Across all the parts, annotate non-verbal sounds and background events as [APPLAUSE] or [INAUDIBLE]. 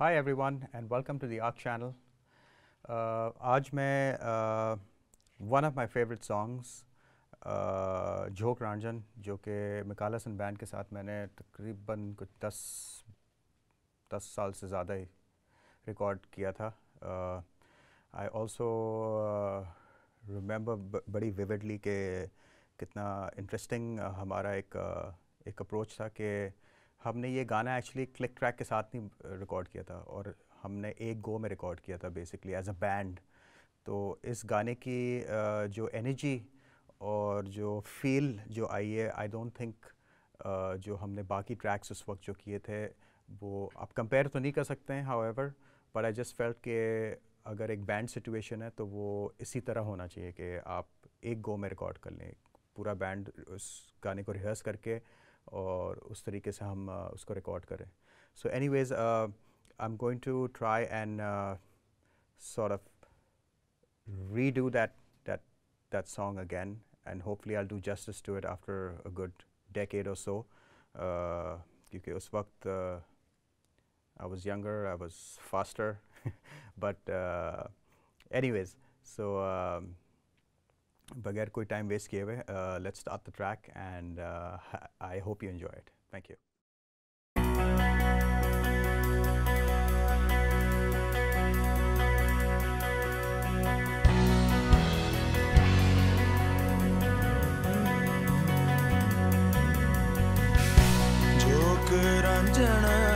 Everyone and welcome to the Arc channel. Uh, आज मैं one of of favourite songs Jhok Ranjhan जो कि मिकालासन band के साथ मैंने तकरीबन कुछ दस दस साल से ज़्यादा ही रिकॉर्ड किया था आई ऑल्सो रिमेंबर बड़ी विविडली के कितना इंटरेस्टिंग uh, हमारा एक uh, एक अप्रोच था कि हमने ये गाना एक्चुअली क्लिक ट्रैक के साथ नहीं रिकॉर्ड किया था और हमने एक गो में रिकॉर्ड किया था बेसिकली एज अ बैंड तो इस गाने की जो एनर्जी और जो फील जो आई है आई डोंट थिंक जो हमने बाकी ट्रैक्स उस वक्त जो किए थे, वो आप कंपेयर तो नहीं कर सकते हैं however but I just felt कि अगर एक बैंड सिचुएशन है तो वो इसी तरह होना चाहिए कि आप एक गो में रिकॉर्ड कर लें, पूरा बैंड उस गाने को रिहर्स करके और उस तरीके से हम uh, उसको रिकॉर्ड करें so anyways I am going to try and sort of redo that that that song again and hopefully I'll do justice to it after a good decade or so uh, क्योंकि उस वक्त uh, I was younger I was faster [LAUGHS] but uh, anyways so um, बगैर कोई time waste किए हुए let's start the track and I hope you enjoy it thank you good on dinner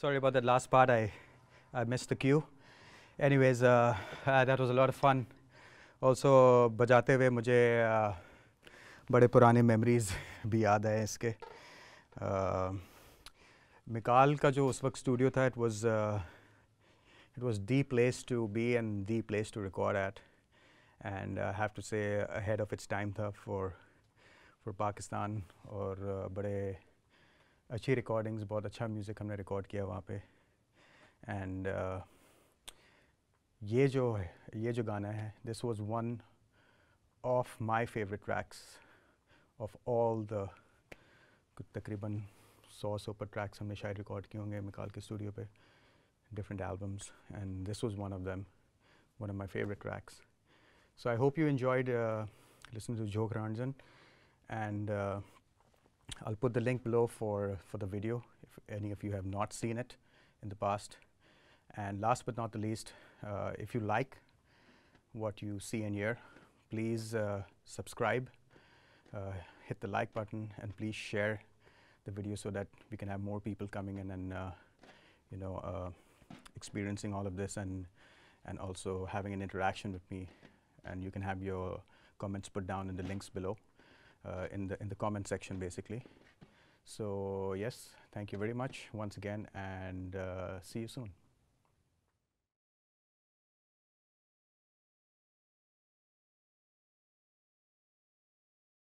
Sorry about that last part. I, I missed the cue. Anyways, uh, uh, that was a lot of fun. Also, बजाते हुए मुझे बड़े पुराने memories भी याद आए इसके. Mekaal का जो studio था, it was uh, it was the place to be and the place to record at. And I have to say, ahead of its time था for for Pakistan or uh, अच्छी recordings बहुत अच्छा music हमने record किया वहाँ पे। And uh, ये जो है ये जो गाना है this was one of my favourite tracks of all the तकरीबन सौ सौ पर ट्रैक्स हमने शायद रिकॉर्ड किए होंगे मिकाल के स्टूडियो पे different albums and this was one of them one of my favourite tracks so I hope you enjoyed listen to Jhok Ranjhan and uh, I'll put the link below for, for the video if any of you have not seen it in the past. And last but not the least, uh, if you like what you see and hear, please uh, subscribe, uh, hit the like button, and please share the video so that we can have more people coming in and uh, you know uh, experiencing all of this and and also having an interaction with me. And you can have your comments put down in the links below in the in the comment section basically. So yes, thank you very much once again and uh, see you soon.